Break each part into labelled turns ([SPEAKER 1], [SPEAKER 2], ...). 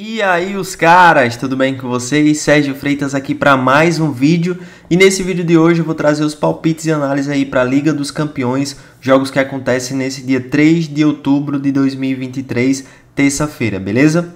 [SPEAKER 1] E aí os caras, tudo bem com vocês? Sérgio Freitas aqui para mais um vídeo e nesse vídeo de hoje eu vou trazer os palpites e análise aí para a Liga dos Campeões, jogos que acontecem nesse dia 3 de outubro de 2023, terça-feira, beleza?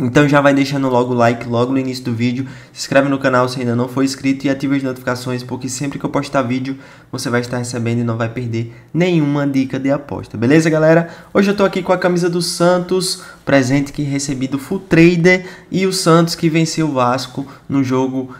[SPEAKER 1] Então já vai deixando logo o like logo no início do vídeo, se inscreve no canal se ainda não for inscrito e ative as notificações porque sempre que eu postar vídeo você vai estar recebendo e não vai perder nenhuma dica de aposta, beleza galera? Hoje eu tô aqui com a camisa do Santos, presente que recebi do Full Trader e o Santos que venceu o Vasco no jogo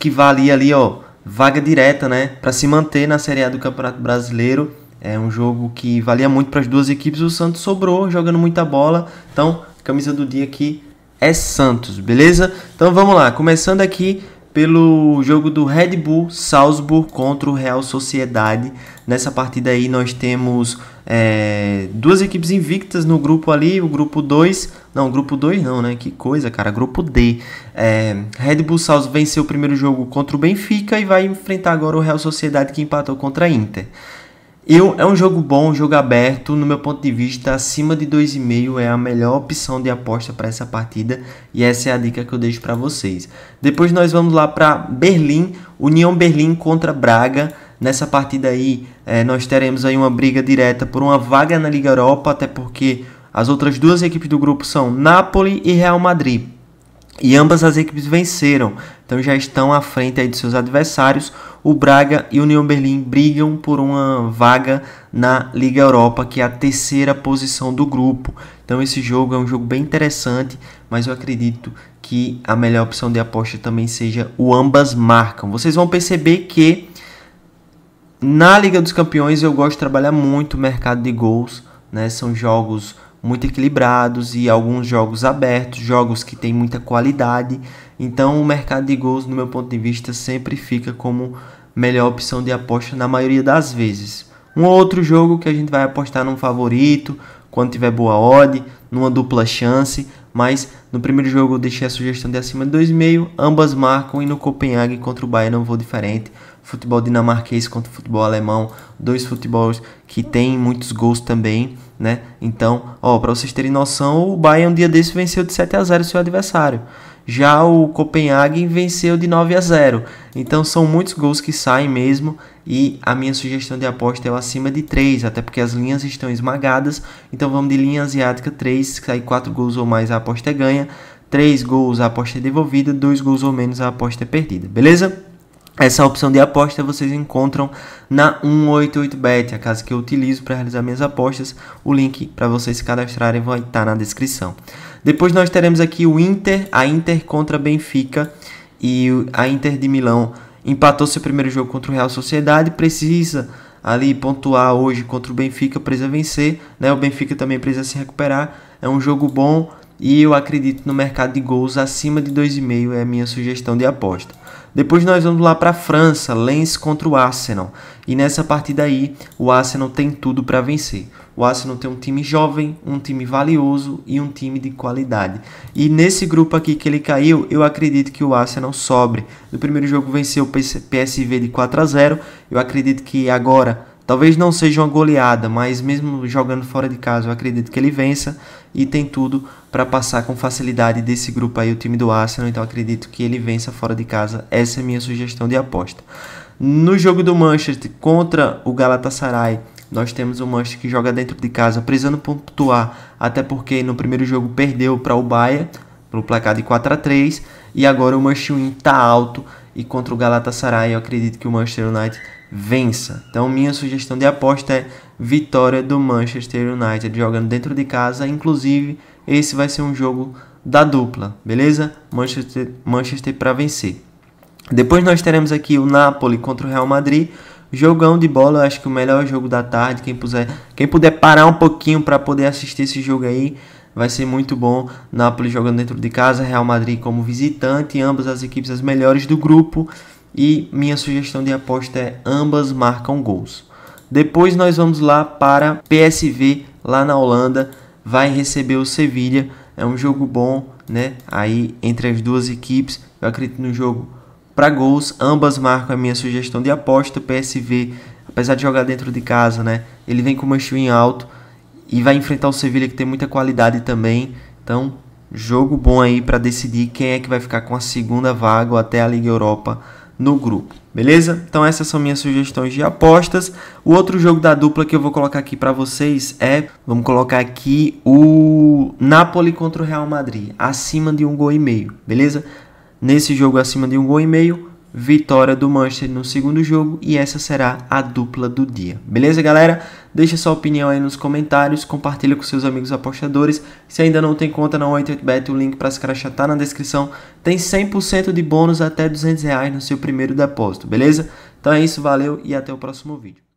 [SPEAKER 1] que valia ali ó, vaga direta né, para se manter na Série A do Campeonato Brasileiro. É um jogo que valia muito para as duas equipes, o Santos sobrou jogando muita bola, então camisa do dia aqui é Santos, beleza? Então vamos lá, começando aqui pelo jogo do Red Bull Salzburg contra o Real Sociedade. Nessa partida aí nós temos é, duas equipes invictas no grupo ali, o grupo 2, não, grupo 2 não, né? Que coisa, cara, grupo D. É, Red Bull Salzburg venceu o primeiro jogo contra o Benfica e vai enfrentar agora o Real Sociedade que empatou contra a Inter. Eu, é um jogo bom, um jogo aberto, no meu ponto de vista, acima de 2,5 é a melhor opção de aposta para essa partida e essa é a dica que eu deixo para vocês. Depois nós vamos lá para Berlim, União Berlim contra Braga. Nessa partida aí, é, nós teremos aí uma briga direta por uma vaga na Liga Europa, até porque as outras duas equipes do grupo são Napoli e Real Madrid. E ambas as equipes venceram, então já estão à frente de seus adversários. O Braga e o União Berlim brigam por uma vaga na Liga Europa, que é a terceira posição do grupo. Então esse jogo é um jogo bem interessante, mas eu acredito que a melhor opção de aposta também seja o ambas marcam. Vocês vão perceber que na Liga dos Campeões eu gosto de trabalhar muito o mercado de gols, né? São jogos muito equilibrados e alguns jogos abertos, jogos que têm muita qualidade. Então, o mercado de gols, no meu ponto de vista, sempre fica como melhor opção de aposta na maioria das vezes. Um outro jogo que a gente vai apostar num favorito, quando tiver boa odd, numa dupla chance, mas no primeiro jogo eu deixei a sugestão de acima de 2,5, ambas marcam e no Copenhague contra o Bayern não vou diferente. Futebol dinamarquês contra o futebol alemão, dois futebols que tem muitos gols também, né? Então, ó, para vocês terem noção, o Bayern um dia desse venceu de 7 a 0 seu adversário. Já o Copenhagen venceu de 9 a 0. Então são muitos gols que saem mesmo e a minha sugestão de aposta é o acima de 3, até porque as linhas estão esmagadas. Então vamos de linha asiática 3, se sair 4 gols ou mais a aposta é ganha, 3 gols a aposta é devolvida, 2 gols ou menos a aposta é perdida, beleza? Essa opção de aposta vocês encontram na 188bet, a casa que eu utilizo para realizar minhas apostas. O link para vocês se cadastrarem vai estar na descrição. Depois nós teremos aqui o Inter, a Inter contra Benfica e a Inter de Milão empatou seu primeiro jogo contra o Real Sociedade, precisa ali pontuar hoje contra o Benfica, precisa vencer, né? O Benfica também precisa se recuperar. É um jogo bom e eu acredito no mercado de gols acima de 2,5 é a minha sugestão de aposta. Depois nós vamos lá para a França, Lens contra o Arsenal. E nessa partida aí, o Arsenal tem tudo para vencer. O Arsenal tem um time jovem, um time valioso e um time de qualidade. E nesse grupo aqui que ele caiu, eu acredito que o Arsenal sobre. No primeiro jogo venceu o PSV de 4 a 0. Eu acredito que agora Talvez não seja uma goleada, mas mesmo jogando fora de casa, eu acredito que ele vença e tem tudo para passar com facilidade desse grupo aí, o time do Arsenal. Então acredito que ele vença fora de casa. Essa é a minha sugestão de aposta. No jogo do Manchester contra o Galatasaray, nós temos o Manchester que joga dentro de casa, precisando pontuar, até porque no primeiro jogo perdeu para o Bahia, pelo placar de 4 a 3 e agora o Manchester está alto e contra o Galatasaray eu acredito que o Manchester United vença. Então, minha sugestão de aposta é vitória do Manchester United jogando dentro de casa. Inclusive, esse vai ser um jogo da dupla, beleza? Manchester, Manchester para vencer. Depois nós teremos aqui o Napoli contra o Real Madrid. Jogão de bola, acho que o melhor jogo da tarde. Quem puder, quem puder parar um pouquinho para poder assistir esse jogo aí, vai ser muito bom. Napoli jogando dentro de casa, Real Madrid como visitante, ambas as equipes as melhores do grupo. E minha sugestão de aposta é ambas marcam gols. Depois nós vamos lá para PSV lá na Holanda, vai receber o Sevilha. É um jogo bom, né? Aí entre as duas equipes, eu acredito no jogo para gols. Ambas marcam a minha sugestão de aposta. PSV, apesar de jogar dentro de casa, né? Ele vem com o manchim alto e vai enfrentar o Sevilha que tem muita qualidade também. Então, Jogo bom aí para decidir quem é que vai ficar com a segunda vaga ou até a Liga Europa no grupo. Beleza? Então essas são minhas sugestões de apostas. O outro jogo da dupla que eu vou colocar aqui para vocês é, vamos colocar aqui o Napoli contra o Real Madrid, acima de um gol e meio, beleza? Nesse jogo acima de um gol e meio, vitória do Manchester no segundo jogo e essa será a dupla do dia. Beleza, galera? Deixa sua opinião aí nos comentários, compartilha com seus amigos apostadores. Se ainda não tem conta na 88bet, o link para se crachar tá na descrição. Tem 100% de bônus até 200 reais no seu primeiro depósito, beleza? Então é isso, valeu e até o próximo vídeo.